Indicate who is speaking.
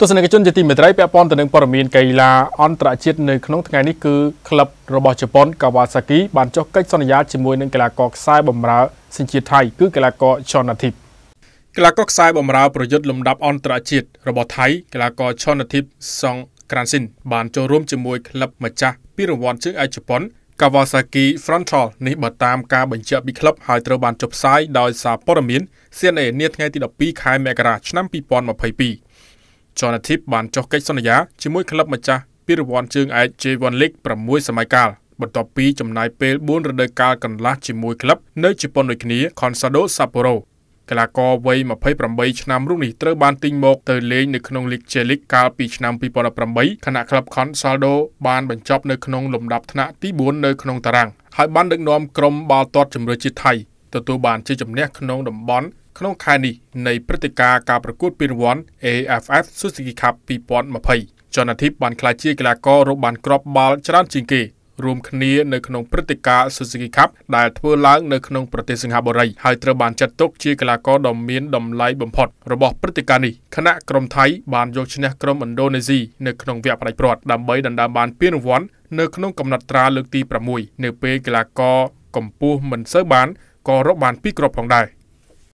Speaker 1: ទស្សនិកជនជាទីមេត្រីពាក់ព័ន្ធទៅនឹងព័ត៌មានកីឡាអន្តរជាតិនៅក្នុងថ្ងៃនេះគឺក្លឹបរបស់ជប៉ុន Kawasaki បានចុះកិច្ចសន្យាជាមួយនឹងកីឡាករខ្សែបម្រើសញ្ជាតិថៃគឺកីឡាករ Chonatip កីឡាករខ្សែបម្រើប្រយុទ្ធលំដាប់អន្តរជាតិរបស់ថៃកីឡាករ Chonatip Song Kransin បានចូលរួមជាមួយក្លឹបម្ចាស់ពីរង្វាន់ជើងឯកជប៉ុន Kawasaki Frontale នេះបើតាមការបញ្ជាក់ពីក្លឹបហើយត្រូវបានចុះផ្សាយដោយសារព័ត៌មាន CNA នាថ្ងៃទី12ខែមករាឆ្នាំ2022 Jonathan បានចុះកិច្ចសន្យាជាមួយក្លឹបម្ចាស់ពីរង្វាន់ជើងឯក J1 League 6សម័យកាលបន្ទាប់ពីចំណាយពេល4រដូវកាលកន្លះជាមួយក្លឹបនៅជប៉ុនដូចគ្នា Consadole Sapporo កីឡាករវ័យ28ឆ្នាំរូបនេះត្រូវបានទិញមកទៅលេងនៅក្នុងលីក J-League កាលពីឆ្នាំ2018ខណៈក្លឹប Consaldo បានបញ្ចប់នៅក្នុងលំដាប់ថ្នាក់ទី4នៅក្នុងតារាងហើយបានដឹកនាំក្រុមបាល់ទាត់ជម្រើសជាតិថៃទទួលបានជ័យជំនះក្នុងតំបន់ ក្នុងខែនេះនៃព្រឹត្តិការណ៍ការប្រកួតពានរង្វាន់ AFF Suzuki Cup 2020 Jonathan បានក្លាយជាកីឡាកររកបានគ្រាប់បាល់ច្រើនជាងគេរួមគ្នានៅក្នុងព្រឹត្តិការណ៍ Suzuki Cup ដែលធ្វើឡើងនៅក្នុងប្រទេសសិង្ហបុរីហើយត្រូវបានចាត់ទុកជាកីឡាករដ៏មានតម្លៃបំផុតរបស់ព្រឹត្តិការណ៍នេះខណៈក្រុមថៃបានយកឈ្នះក្រុមឥណ្ឌូនេស៊ីនៅក្នុងវគ្គផ្ដាច់ព្រាត់ដើម្បីដណ្ដើមបានពានរង្វាន់នៅក្នុងកំណត់ត្រាលើកទី6នៅពេលកីឡាករកម្ពុជាមិនសូវបានក៏រកបានពីរគ្រាប់ផងដែរ